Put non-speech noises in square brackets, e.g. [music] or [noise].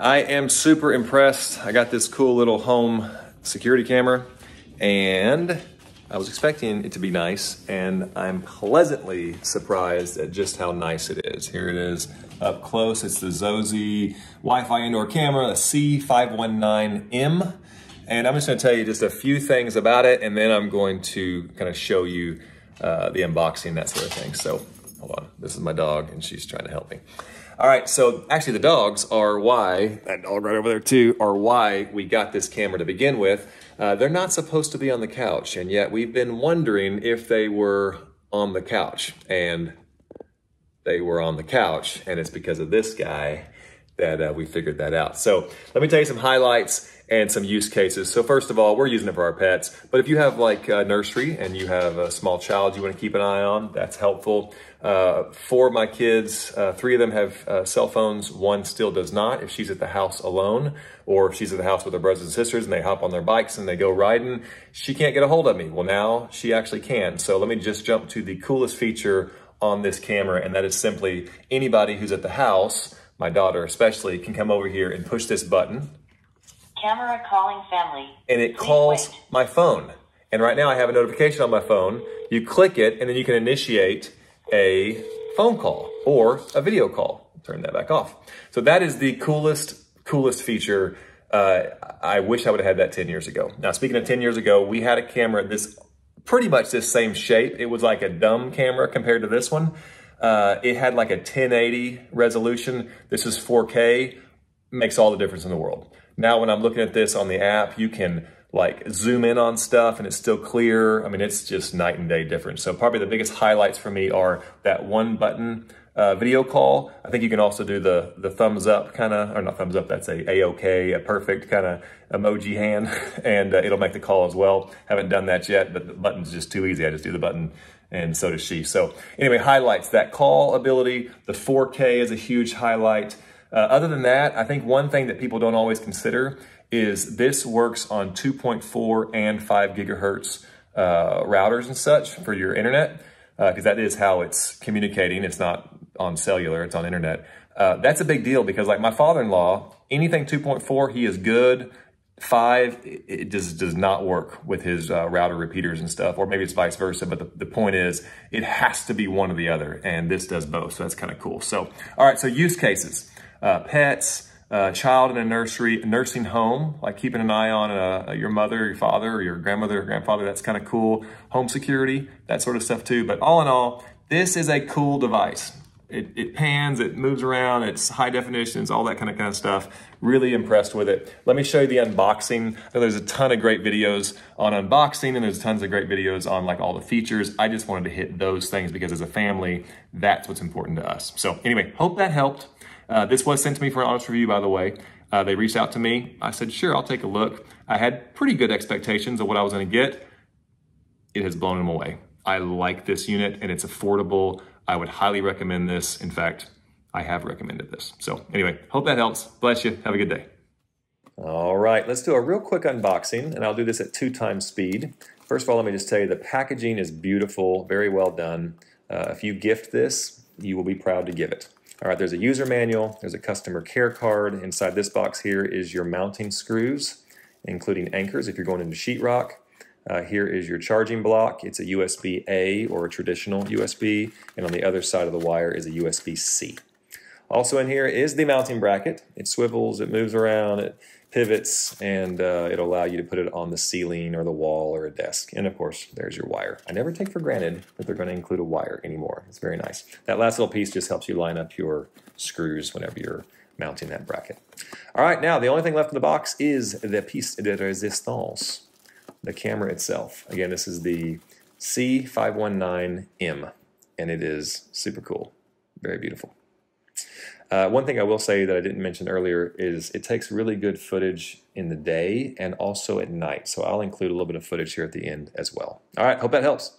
I am super impressed. I got this cool little home security camera and I was expecting it to be nice and I'm pleasantly surprised at just how nice it is. Here it is up close. It's the Zosi Wi-Fi indoor camera, the C519M. And I'm just gonna tell you just a few things about it and then I'm going to kind of show you uh, the unboxing, that sort of thing. So hold on, this is my dog and she's trying to help me. All right, so actually the dogs are why, that dog right over there too, are why we got this camera to begin with. Uh, they're not supposed to be on the couch, and yet we've been wondering if they were on the couch. And they were on the couch, and it's because of this guy that uh, we figured that out. So let me tell you some highlights and some use cases. So first of all, we're using it for our pets, but if you have like a nursery and you have a small child you want to keep an eye on, that's helpful. Uh, four of my kids, uh, three of them have uh, cell phones. One still does not. If she's at the house alone or if she's at the house with her brothers and sisters and they hop on their bikes and they go riding, she can't get a hold of me. Well, now she actually can. So let me just jump to the coolest feature on this camera, and that is simply anybody who's at the house, my daughter especially, can come over here and push this button Camera calling family. and it Please calls wait. my phone. And right now I have a notification on my phone. You click it and then you can initiate a phone call or a video call. Turn that back off. So that is the coolest, coolest feature. Uh, I wish I would have had that 10 years ago. Now, speaking of 10 years ago, we had a camera this pretty much this same shape. It was like a dumb camera compared to this one. Uh, it had like a 1080 resolution. This is 4K makes all the difference in the world. Now, when I'm looking at this on the app, you can like zoom in on stuff and it's still clear. I mean, it's just night and day difference. So probably the biggest highlights for me are that one button uh, video call. I think you can also do the the thumbs up kind of, or not thumbs up, that's a A-OK, a perfect kind of emoji hand, [laughs] and uh, it'll make the call as well. Haven't done that yet, but the button's just too easy. I just do the button and so does she. So anyway, highlights, that call ability, the 4K is a huge highlight. Uh, other than that, I think one thing that people don't always consider is this works on 2.4 and 5 gigahertz uh, routers and such for your internet, because that is how it's communicating. It's not on cellular, it's on internet. Uh, that's a big deal because like my father-in-law, anything 2.4, he is good. Five, it just does not work with his uh, router repeaters and stuff, or maybe it's vice versa. But the, the point is, it has to be one or the other, and this does both. So that's kind of cool. So, all right, so use cases, uh, pets, uh, child in a nursery, nursing home, like keeping an eye on uh, your mother, your father, or your grandmother, or grandfather. That's kind of cool. Home security, that sort of stuff too. But all in all, this is a cool device. It, it pans, it moves around, it's high definitions, all that kind of kind of stuff. Really impressed with it. Let me show you the unboxing. There's a ton of great videos on unboxing and there's tons of great videos on like all the features. I just wanted to hit those things because as a family, that's what's important to us. So anyway, hope that helped. Uh, this was sent to me for an honest review, by the way. Uh, they reached out to me. I said, sure, I'll take a look. I had pretty good expectations of what I was gonna get it has blown them away. I like this unit and it's affordable. I would highly recommend this. In fact, I have recommended this. So anyway, hope that helps. Bless you. Have a good day. All right, let's do a real quick unboxing and I'll do this at two times speed. First of all, let me just tell you the packaging is beautiful, very well done. Uh, if you gift this, you will be proud to give it. All right, there's a user manual, there's a customer care card. Inside this box here is your mounting screws, including anchors if you're going into sheetrock. Uh, here is your charging block. It's a USB A or a traditional USB, and on the other side of the wire is a USB C. Also in here is the mounting bracket. It swivels, it moves around, it pivots, and uh, it'll allow you to put it on the ceiling or the wall or a desk. And of course, there's your wire. I never take for granted that they're going to include a wire anymore. It's very nice. That last little piece just helps you line up your screws whenever you're mounting that bracket. All right, now the only thing left in the box is the piece de resistance, the camera itself. Again, this is the C519M, and it is super cool. Very beautiful. Uh, one thing I will say that I didn't mention earlier is it takes really good footage in the day and also at night. So I'll include a little bit of footage here at the end as well. All right, hope that helps.